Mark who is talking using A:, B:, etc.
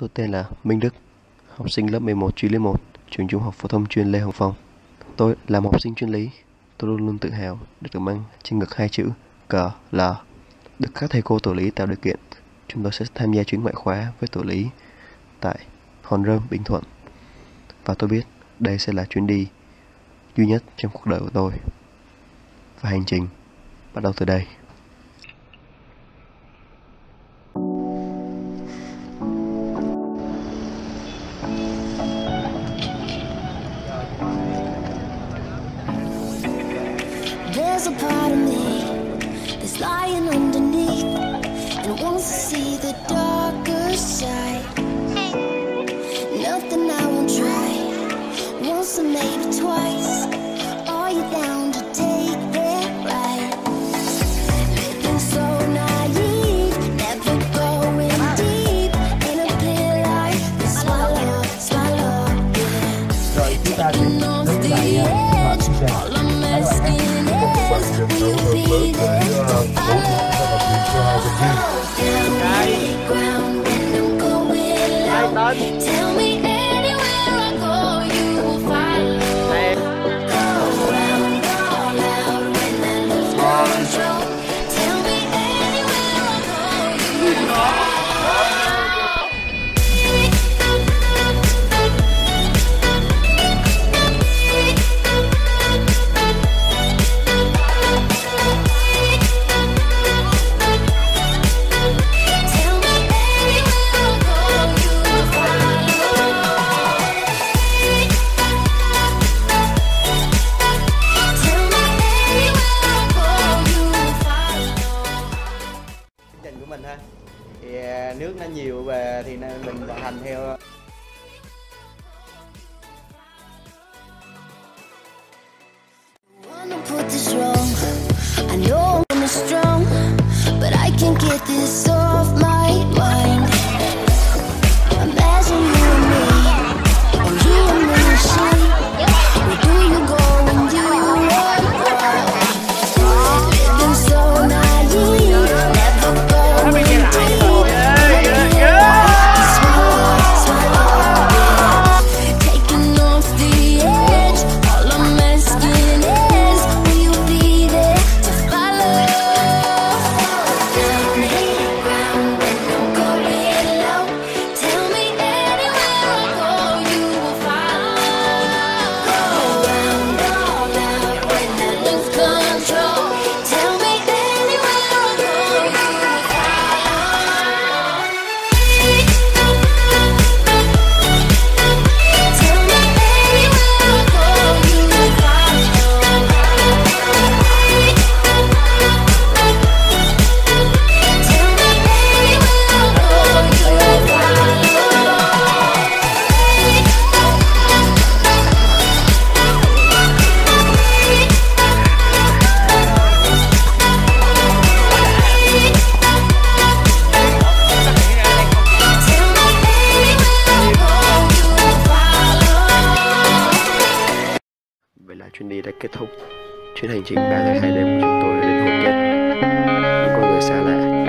A: Tôi tên là Minh Đức, học sinh lớp 11 chuyên lý 1, trường trung học phổ thông chuyên Lê Hồng Phong. Tôi là một học sinh chuyên lý, tôi luôn luôn tự hào được được mang trên ngực hai chữ cờ L. Được các thầy cô tổ lý tạo điều kiện, chúng tôi sẽ tham gia chuyến ngoại khóa với tổ lý tại Hòn Rơm, Bình Thuận. Và tôi biết đây sẽ là chuyến đi duy nhất trong cuộc đời của tôi. Và hành trình bắt đầu từ đây.
B: There's a part of me that's lying underneath and wants to see the darker side. Nothing I won't try. Once or maybe twice. Tell me anywhere I go, you will follow. Go round, go loud when I lose
C: mình ha. Thì à, nước nó nhiều về thì mình vận hành theo
B: à, I know I'm strong, but I can't get this
A: chuyến đi đã kết thúc. Chuyến hành trình 3 ngày 2 đêm của chúng tôi đã đến hồi kết. Những con người xa lạ